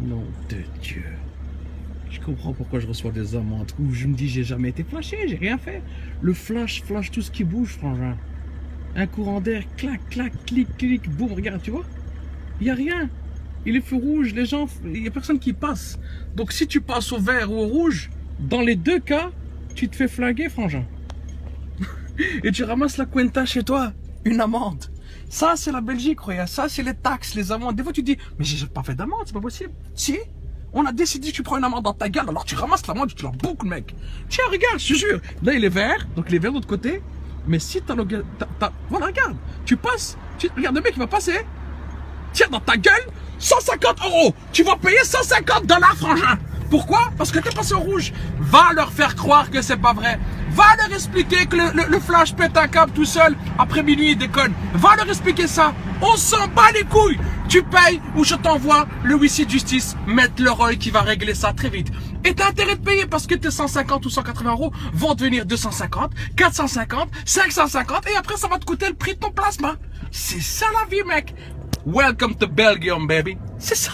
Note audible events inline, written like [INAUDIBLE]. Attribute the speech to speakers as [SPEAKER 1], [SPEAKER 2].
[SPEAKER 1] Nom de Dieu. Je comprends pourquoi je reçois des amendes. Ou je me dis, j'ai jamais été flashé, j'ai rien fait. Le flash, flash tout ce qui bouge, frangin. Un courant d'air, clac, clac, clic, clic, boum, regarde, tu vois Il n'y a rien. Il est feu rouge, les gens, il n'y a personne qui passe. Donc si tu passes au vert ou au rouge, dans les deux cas, tu te fais flinguer, frangin. [LAUGHS] Et tu ramasses la cuenta chez toi, une amende. Ça, c'est la Belgique, regarde. Ça, c'est les taxes, les amendes. Des fois, tu dis, mais j'ai pas fait d'amende, c'est pas possible. Si, on a décidé que tu prends une amende dans ta gueule, alors tu ramasses l'amende, tu la boucles, mec. Tiens, regarde, je te jure. Là, il est vert, donc il est vert de l'autre côté. Mais si t'as le... Voilà, regarde. Tu passes. Tu... Regarde, le mec, il va passer. Tiens, dans ta gueule, 150 euros. Tu vas payer 150 dollars, frangin. Pourquoi? Parce que t'es passé au rouge. Va leur faire croire que c'est pas vrai. Va leur expliquer que le, le- le flash pète un câble tout seul. Après minuit, il déconne. Va leur expliquer ça. On s'en bat les couilles. Tu payes ou je t'envoie le huissier de justice, Maître Leroy, qui va régler ça très vite. Et t'as intérêt de payer parce que tes 150 ou 180 euros vont devenir 250, 450, 550 et après ça va te coûter le prix de ton plasma. C'est ça la vie, mec. Welcome to Belgium, baby. C'est ça.